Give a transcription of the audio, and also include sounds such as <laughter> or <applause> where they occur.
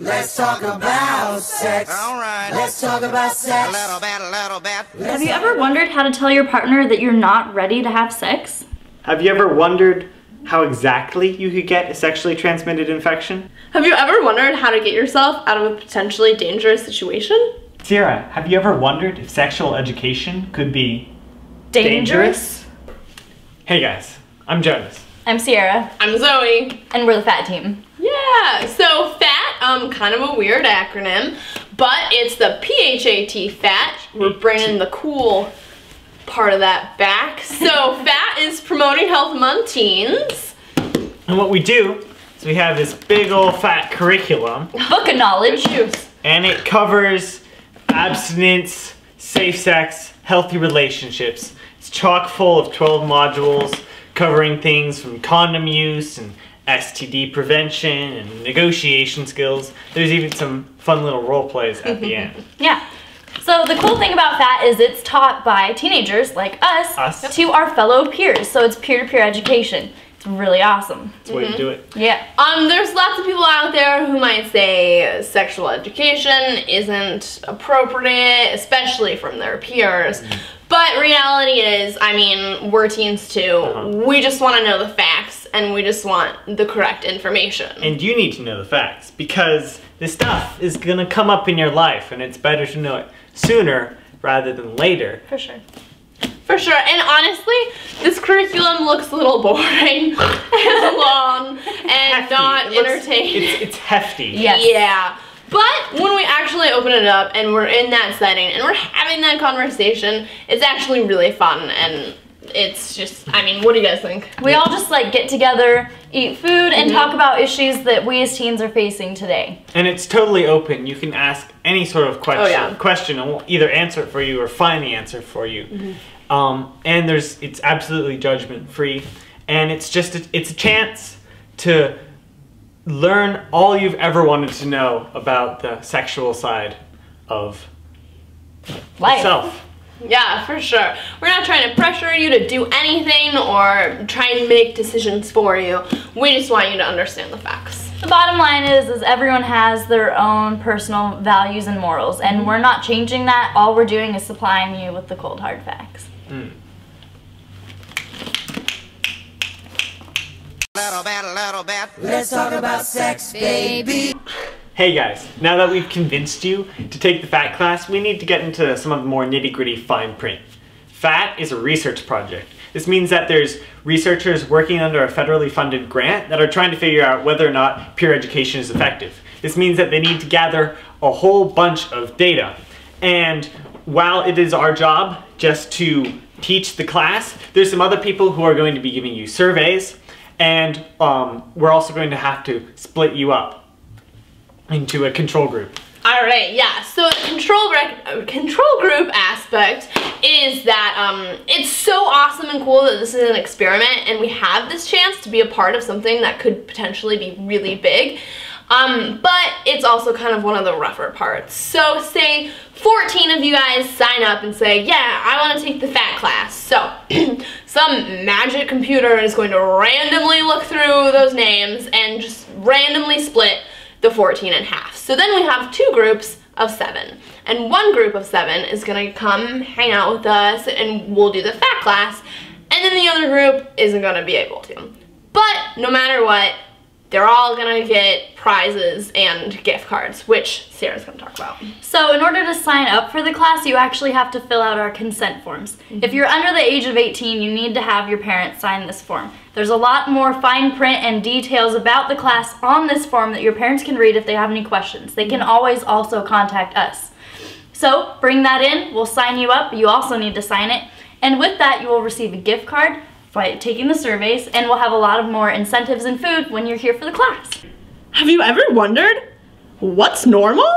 Let's talk about sex. All right. Let's talk about sex. A little bit, a little bit. Have you ever wondered how to tell your partner that you're not ready to have sex? Have you ever wondered how exactly you could get a sexually transmitted infection? Have you ever wondered how to get yourself out of a potentially dangerous situation? Sierra, have you ever wondered if sexual education could be dangerous? Hey guys, I'm Jonas. I'm Sierra, I'm Zoe. and we're the PHAT team. Yeah, so PHAT, um, kind of a weird acronym, but it's the PHAT FAT. We're bringing the cool part of that back. So <laughs> PHAT is promoting health among teens. And what we do is we have this big old fat curriculum Book of knowledge. And it covers abstinence, safe sex, healthy relationships. It's chock full of 12 modules covering things from condom use and STD prevention and negotiation skills. There's even some fun little role plays at the <laughs> end. Yeah. So the cool thing about PHAT is it's taught by teenagers like us, Us. to our fellow peers. So it's peer-to-peer education. It's really awesome. That's the way to do it. Yeah. Um, there's lots of people out there who might say sexual education isn't appropriate, especially from their peers. But reality is, I mean, we're teens too. Uh-huh. We just want to know the facts and we just want the correct information. And you need to know the facts because this stuff is gonna come up in your life and it's better to know it sooner rather than later. For sure. For sure. And honestly, this curriculum looks a little boring <laughs> and long and Hefty. not It looks- entertaining. It's, it's hefty. Yes. Yeah. But when we actually open it up and we're in that setting and we're having that conversation, it's actually really fun and it's just, I mean, what do you guys think? We all just like get together, eat food, and talk about issues that we as teens are facing today. And it's totally open. You can ask any sort of question, Oh, yeah. question, and we'll either answer it for you or find the answer for you. Mm-hmm. Um, and there's, it's absolutely judgment free, and it's just, a, it's a chance to learn all you've ever wanted to know about the sexual side of Life. self. Yeah, for sure. We're not trying to pressure you to do anything or try and make decisions for you. We just want you to understand the facts. The bottom line is, is everyone has their own personal values and morals, and we're not changing that. All we're doing is supplying you with the cold hard facts. Hmm. Little bit, a little bit. Let's talk about sex, baby. Hey guys, now that we've convinced you to take the PHAT class, we need to get into some of the more nitty gritty fine print. PHAT is a research project. This means that there's researchers working under a federally funded grant that are trying to figure out whether or not peer education is effective. This means that they need to gather a whole bunch of data. And while it is our job just to teach the class, there's some other people who are going to be giving you surveys, and um, we're also going to have to split you up into a control group. All right, yeah. So the control control group aspect is that um, it's so awesome and cool that this is an experiment and we have this chance to be a part of something that could potentially be really big. Um, but it's also kind of one of the rougher parts. So say 14 of you guys sign up and say, yeah, I want to take the PHAT class. So <clears throat> some magic computer is going to randomly look through those names and just randomly split the 14 in half. So then we have two groups of seven. And one group of seven is gonna come hang out with us and we'll do the PHAT class. And then the other group isn't gonna be able to. But no matter what, they're all gonna get prizes and gift cards, which Sierra's gonna talk about. So in order to sign up for the class, you actually have to fill out our consent forms. Mm-hmm. If you're under the age of 18, you need to have your parents sign this form. There's a lot more fine print and details about the class on this form that your parents can read if they have any questions. They can mm-hmm. always also contact us. So bring that in, we'll sign you up. You also need to sign it. And with that, you will receive a gift card by taking the surveys, and we'll have a lot of more incentives and food when you're here for the class. Have you ever wondered what's normal?